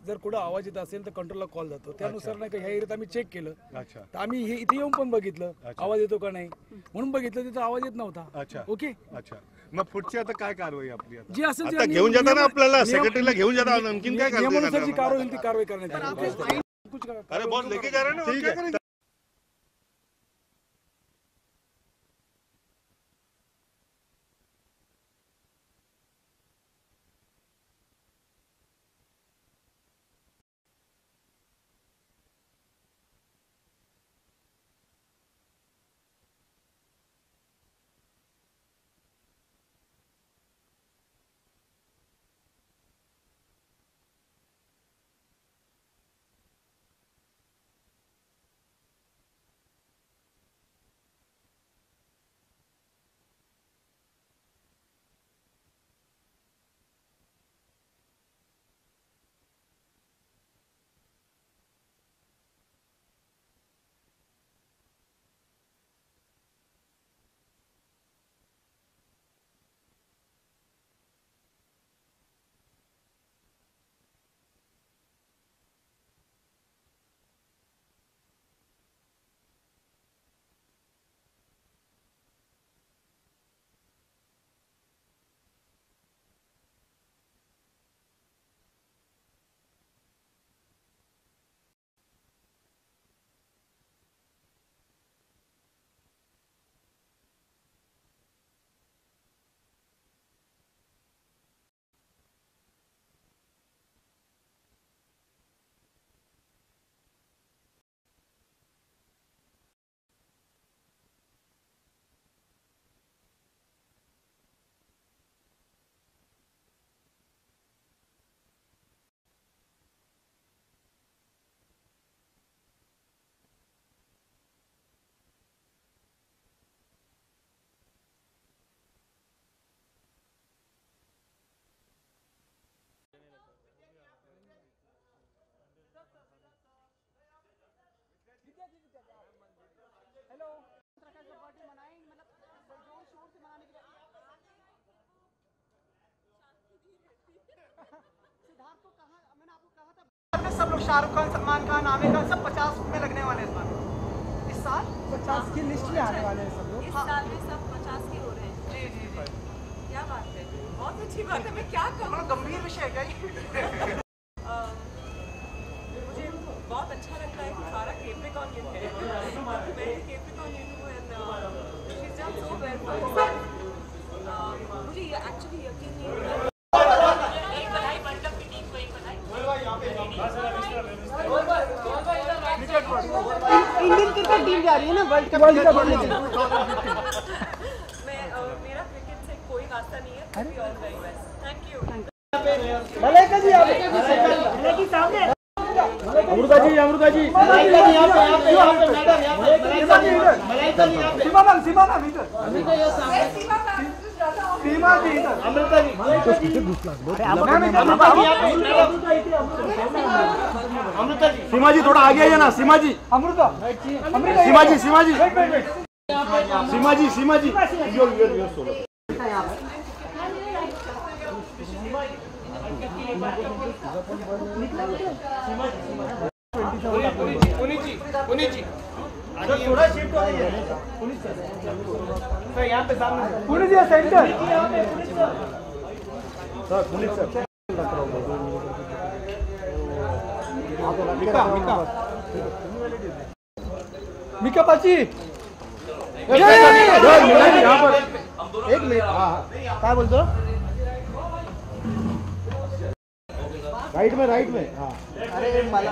C: जर कुठं आवाज
H: येत असेल तर कंट्रोलला कॉल जातो त्यानुसार नाही का ह्या एरियात आम्ही चेक केलं तर आम्ही हे इथे येऊन पण बघितलं आवाज येतो का नाही म्हणून बघितलं तिथं आवाज येत नव्हता ओके अच्छा मग पुढची आता काय कारवाई
C: आपली जी असेल आता घेऊन जाताना आपल्याला सेक्रेटरीला घेऊन जाता नमकीन काय कारवाई नियमानुसार जी कारवाई होईल ती कारवाई करण्यात अरे बॉस लेके जा
B: शाहरुख खान सलमान खान आमिर खान सब पचास में लगने वाले इस बार इस साल पचास की
J: लिस्ट में आने वाले हैं सब लोग
B: इस
N: साल में सब पचास हो रहे हैं जी जी जी क्या बात है बहुत अच्छी बात है मैं क्या कहूँ गंभीर विषय है क्या मुझे बहुत अच्छा लगता है कि सारा केपिकॉन ये है मैं हूँ and
D: she is just so well
N: मुझे एक्चुअली यकीन नहीं आगे आ
B: रही है ना वर्ल्ड कप वर्ल्ड कप
N: मेरा क्रिकेट से कोई वास्ता नहीं है थैंक यू मलेका जी आप मलेका जी
D: सामने अमृता जी अमृता
H: जी मलाइका जी यहां पे यहां पे यहां पे मैडम यहां पे मलाइका जी इधर मलाइका जी यहां पे सीमा मैम सीमा मैम इधर अभी तो ये सामने सीमा सीमा जी अमृता जी अमृता जी अमृता जी सीमा जी थोड़ा आगे ना Seema ji Amrita Seema ji Seema ji
D: Seema ji Seema ji your your your
H: जी उन्हीं जी
P: सर थोड़ा शिफ्ट हो जाइए
C: पुलिस
B: सर यहां पे सामने पुलिस या सेंटर
C: सर पुलिस सर मिका पाची
D: एक मिनट हाँ काय राइट में राइट में हाँ अरे
H: मला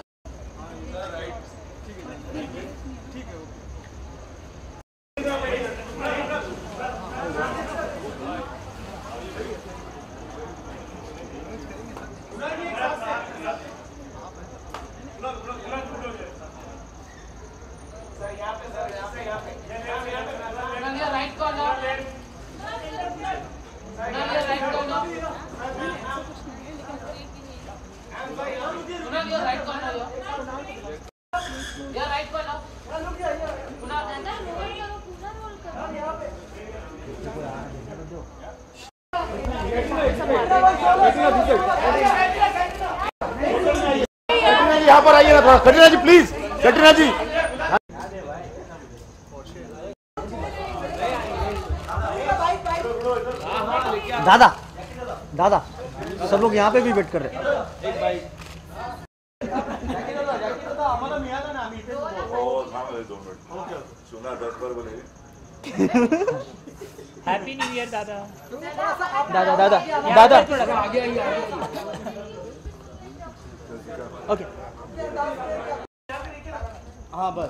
C: लोग यहाँ पे भी वेट कर रहे हैं
L: हैप्पी न्यू ईयर दादा दादा दादा दादा ओके हाँ बस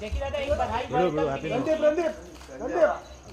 L: देखिए दादा एक बधाई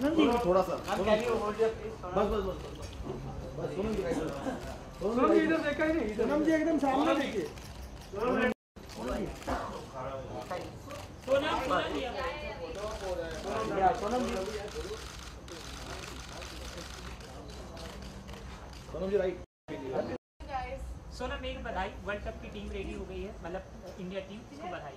H: थोड़ा सा बस बस बस बस पूनम जी पूनम जी इधर देखा ही नहीं पूनम जी एकदम सामने देखिए सोनम सोनम जी राइट
L: सोनम एक बधाई वर्ल्ड कप की टीम रेडी हो गई है मतलब इंडिया टीम उसको बधाई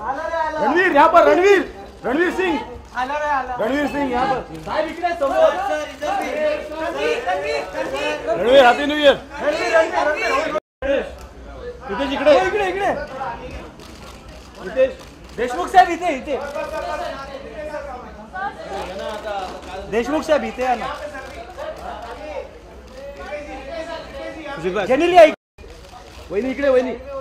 C: रणवीर यहाँ पर
H: रणवीर रणवीर
D: सिंह
C: रणवीर सिंह यहाँ पर रणवीर
H: हाथी न्यू इयर रितेश इकडे इकडे इकडे रितेश देशमुख साहब इतने इतने देशमुख साहब इतने हैं ना वही नहीं इकडे वही नहीं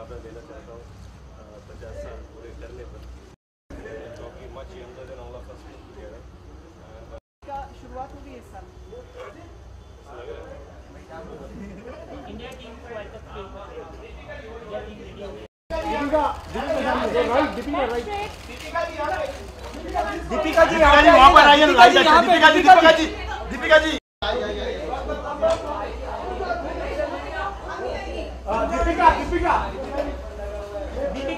J: मुकाबला देना चाहता हूँ पचास साल पूरे करने पर क्योंकि मच ही अंदर दिन अल्लाह फर्स्ट
B: क्या शुरुआत होगी इस साल इंडिया टीम
D: को वर्ल्ड
L: कप
H: दीपिका जी वहाँ पर आइए दीपिका जी दीपिका जी
D: दीपिका जी
B: दीपिका
C: दीपिका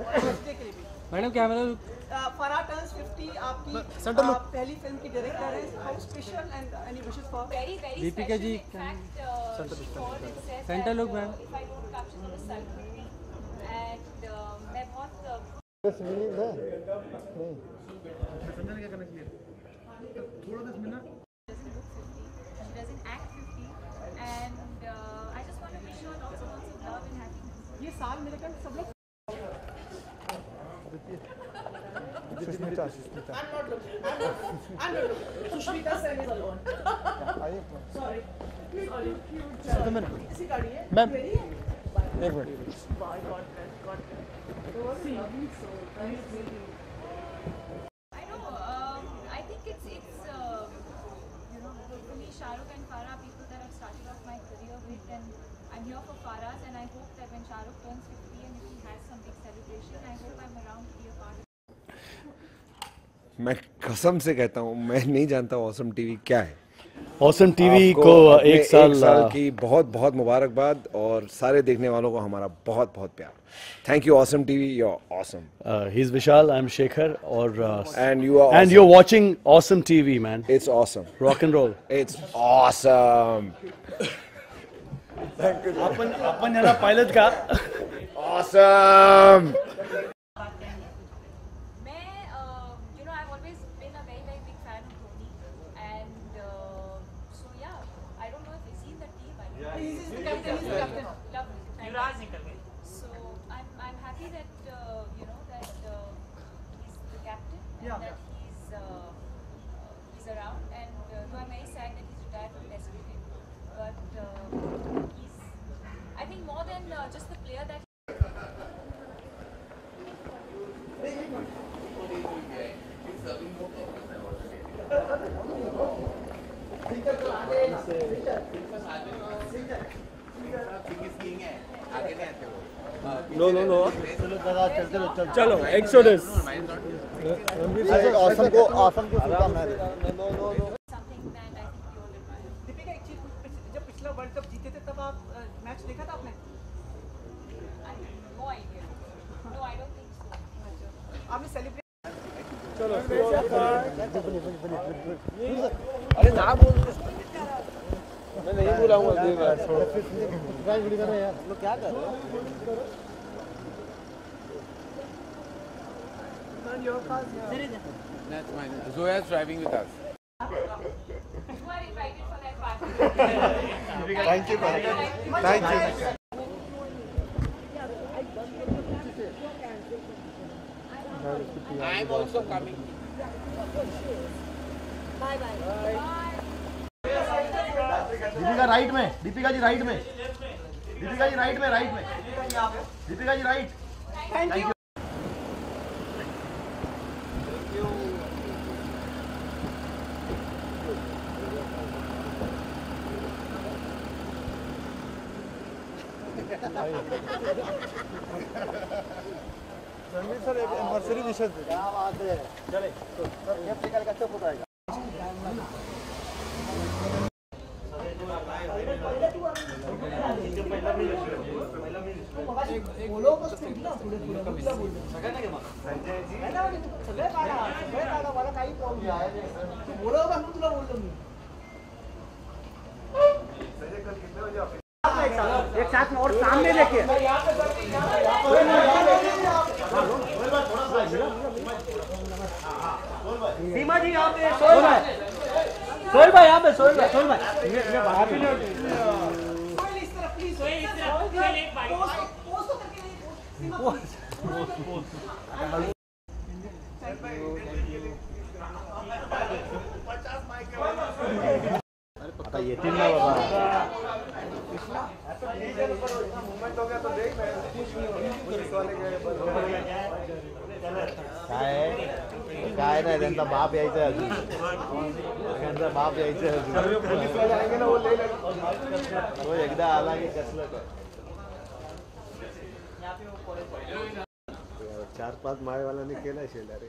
B: मैडम क्या मतलब फरा टर्न्स 50 आपकी uh, पहली फिल्म की डायरेक्टर है how special and any wishes for very
D: very Deepika ji centre look ma'am
F: and मैं बहुत
D: बस uh, मिनट है नहीं हम्म।
C: समझाने क्या करना चाहिए थोड़ा 10 मिनट
F: uh, ये साल मिलकर सब लोग
G: I'm not looking. I'm not,
L: looking.
B: Sen is alone. Yeah, Sorry. Sorry. Sorry. Ma'am. Ma'am. Bye.
L: God bless. God bless. So, see.
I: you.
J: मैं कसम से कहता हूँ मैं नहीं जानता ऑसम टीवी क्या है ऑसम टीवी को एक साल, एक साल की बहुत बहुत मुबारकबाद और सारे देखने वालों को हमारा बहुत बहुत प्यार thank you awesome TV your awesome he is Vishal I am Shekhar और and you are and you are watching awesome TV man it's awesome rock and roll
C: it's
M: awesome
C: अपन अपन याला का
D: ऑसम
C: नो
H: नो नो चलो exodus आसम को आसम को no no
D: no
B: world cup जीते थे तब आप मैच देखा था आपने आपने सेलिब्रेट चलो
C: अरे ना बोल मैं नहीं बुलाऊंगा देख रहा छोड़ गाइस वीडियो कर रहे हैं यार लोग क्या कर रहे
B: हो
G: That's mine. Zoya is driving with us. You
F: are invited for that party.
D: Thank you, Thank you. I'm also coming.
M: Bye bye. bye. bye. Deepika right में दीपिका जी राइट में दीपिका जी राइट में राइट में
L: Deepika ji right thank you
C: sir एक anniversary विशेष क्या बात है
H: चले तो सर ये निकल कैसे चुप
L: हो, एकदा आला की कसलं
C: चार पाच माळेवाल्यांनी केला शेला रे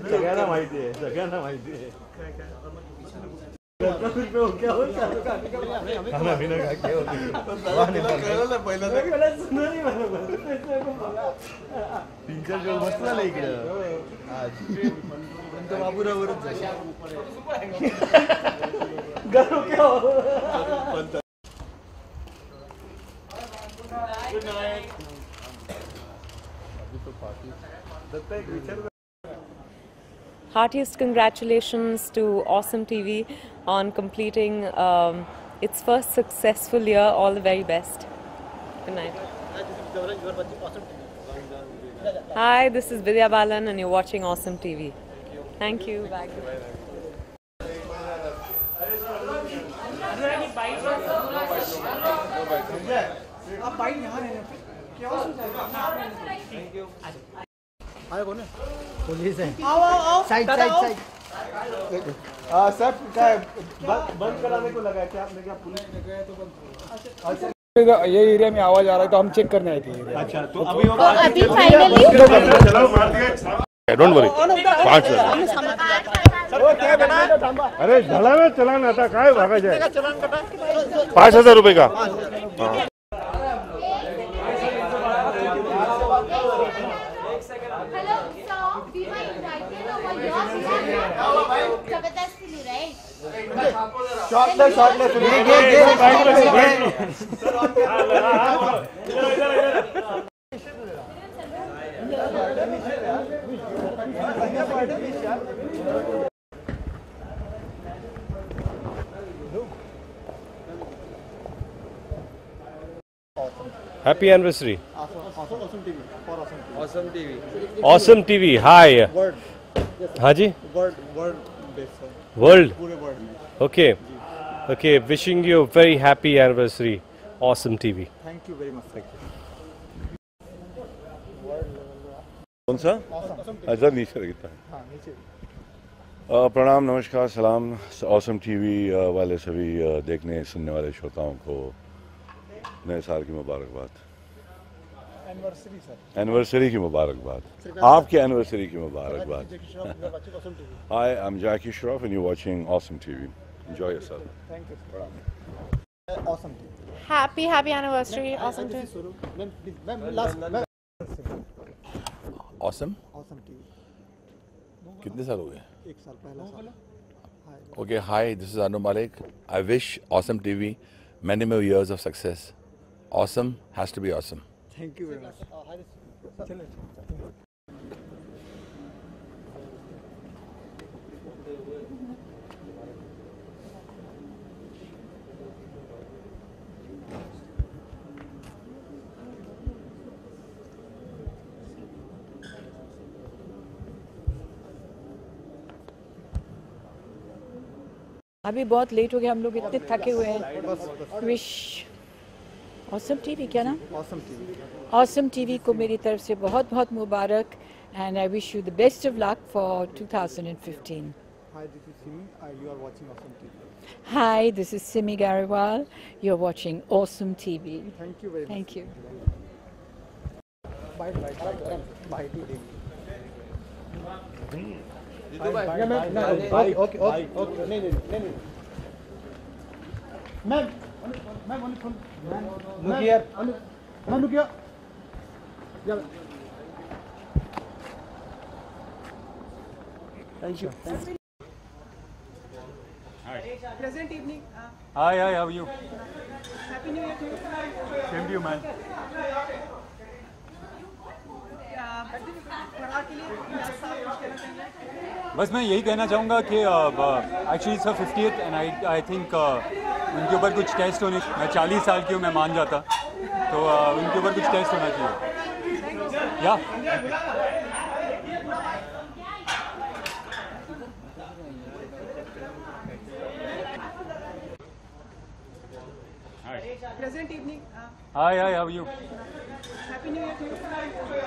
D: सगळ्यांना माहिती
C: आहे सगळ्यांना माहिती आहे
D: तीन
N: Heartiest congratulations to Awesome TV on completing um, its first successful year. All the very best. Good night. Hi, this is Vidya Balan, and you're watching Awesome TV. Thank you. Thank you.
D: Bye.
C: Police है आओ आओ side side side हाँ, sir क्या बंद कराने को क्या आपने क्या पुलिस तो बंद
H: अच्छा ये एरिया में आवाज आ रहा है तो हम चेक करने आए
C: थे अच्छा तो, तो अभी फाइनली अरे झाला चलाना चलान आता काय भागायचं
N: आहे हजार रुपये का
L: शॉट ले शॉट ले ये ये ये
J: Happy anniversary.
C: Awesome, awesome, awesome TV. For awesome TV. Awesome TV. Awesome TV. Hi. Word. Yes, हाँ जी. World, world based. World. पूरे world में. Okay. जी. Okay,
J: wishing you a very happy anniversary. Awesome TV.
C: Thank you very much. Thank you.
H: कौन सा
K: अच्छा नीचे लगता है हाँ, प्रणाम नमस्कार सलाम ऑसम टीवी वाले सभी देखने सुनने वाले श्रोताओं को नए साल की मुबारकबाद एनिवर्सरी एनिवर्सरी की मुबारकबाद आपके एनिवर्सरी की मुबारकबाद I am Jackie Shroff and you watching awesome TV Enjoy yourself.
C: Thank you. Uh, awesome.
B: Happy, happy
C: anniversary. awesome I,
H: please, last.
K: Awesome. Awesome to you. कितने साल हो गए Okay, hi, this is Anu Malik. I wish Awesome TV many more years of success. Awesome has to be awesome. Thank
H: you very much.
A: अभी बहुत late हो गया हम लोग इतने थके हुए हैं विश ऑसम टीवी क्या नाम ऑसम टीवी ऑसम टीवी को मेरी तरफ से बहुत बहुत मुबारक and I wish you the best of luck for 2015
C: Hi, this is Simi. Uh, you are watching Awesome TV.
A: Hi, this is Simi you are watching Awesome TV. Thank you very Thank much. Thank you.
C: Bye, bye, bye, bye, bye. bye. Thank
H: you.
D: Hi.
B: Present evening. Uh,
H: hi, hi, how are you?
B: Happy New Year to you. Same to you, man.
K: बस मैं यही कहना चाहूँगा कि actually sir fifty and I I think
D: उनके
K: ऊपर कुछ test होने मैं चालीस साल की हूँ मैं मान जाता तो uh, उनके ऊपर कुछ टेस्ट होना
D: चाहिए या
B: present evening
D: Hi, hi, how are you? Happy
B: New Year to you.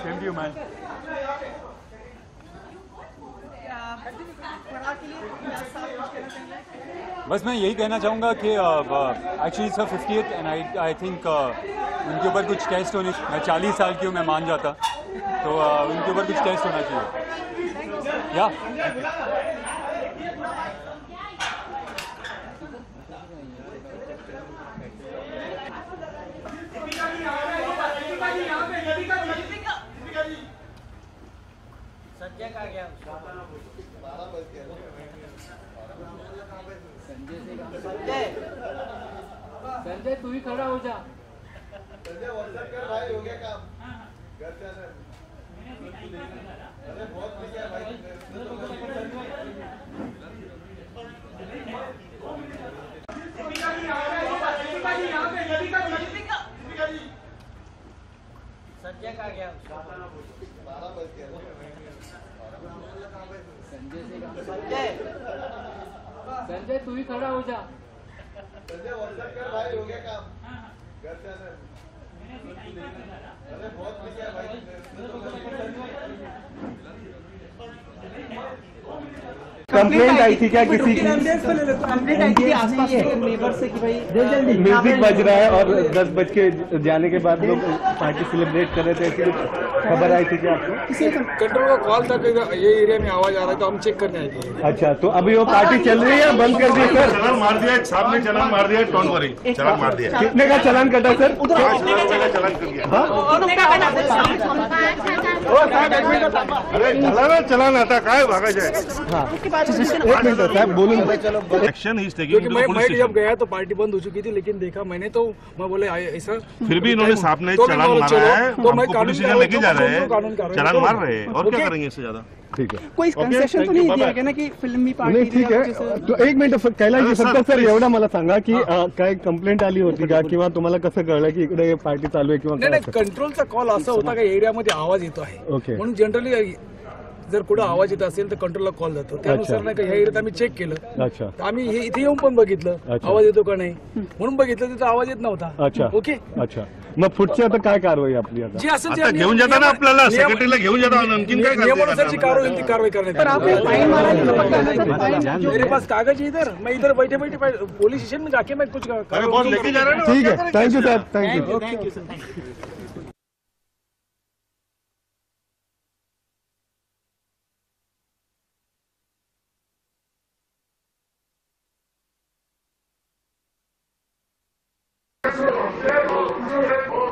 B: Same to you, man.
K: बस मैं यही कहना चाहूँगा कि actually sir fifty eight and I I think उनके ऊपर कुछ टेस्ट होने मैं चालीस साल की हूँ मैं मान जाता तो uh, उनके ऊपर कुछ टेस्ट होना चाहिए
M: या yeah?
C: संजय
L: तू ही खड़ा हो जा
C: संजय व्हाट्सएप कर भाई हो गया काम हाँ, हाँ. घर से जाना अरे बहुत बढ़िया भाई तो संजय का गया संजय संजय तू ही खड़ा हो जा संजय व्हाट्सएप कर भाई हो गया काम
D: हाँ, हाँ। घर से आना
C: अरे बहुत मिल गया
D: भाई कंप्लेंट आई थी क्या किसी की
C: म्यूजिक बज रहा है और दस बज के जाने के बाद लोग पार्टी सेलिब्रेट कर रहे थे ऐसी खबर आई थी क्या
H: आपको कंट्रोल का कॉल था कि ये एरिया में आवाज आ रहा है तो
J: हम चेक करने आए थे
C: अच्छा तो अभी वो पार्टी चल रही है बंद कर दी सर चलान मार दिया साहब ने चलान मार दिया टोन वरी चलान मार दिया कितने का चलान कटा सर चलान
H: कर
J: दिया
D: अरे चलाना
C: चलाना था काय भागायचं
D: आहे तो मैं जब
H: गया तो पार्टी बंद हो चुकी थी लेकिन देखा मैंने तो मैं बोले ऐसा फिर भी तो इन्होंने साहब ने तो चालान है तो लेके जा रहे हैं मार रहे और क्या करेंगे
C: इससे ज्यादा ठीक है कोई कंसेशन तो नहीं दिया
B: ना की फिल्मी पार्टी ठीक आहे तो एक
C: मिनिट कैलाश सर एवढं मला सांगा की हाँ। आली होती का किंवा तुम्हाला कसं कळलं की पार्टी चालू आहे किंवा
B: कंट्रोलचा कॉल
H: होता का एरियामध्ये आवाज येतो जनरली जर कुठं आवाज येत असेल तर कंट्रोलला कॉल जातो त्यानुसार नाही का ह्या आम्ही चेक केलं अच्छा आम्ही हे इथे येऊन पण बघितलं आवाज येतो का नाही म्हणून बघितलं तिथं आवाज येत नव्हता ओके
C: अच्छा मग पुढची आता काय कारवाई आपली आता जी असं आता घेऊन जाताना आपल्याला सेक्रेटरीला घेऊन जाता आणखीन काय नियमानुसारची नियमानुसार जी कारवाई ती
H: कारवाई करण्यात पास कागज है इधर मैं इधर बैठे बैठे बैठे- स्टेशन मी जाके मैं कुछ अरे
D: लेके जा ना ठीक आहे थँक्यू सर थँक्यू
M: Gracias.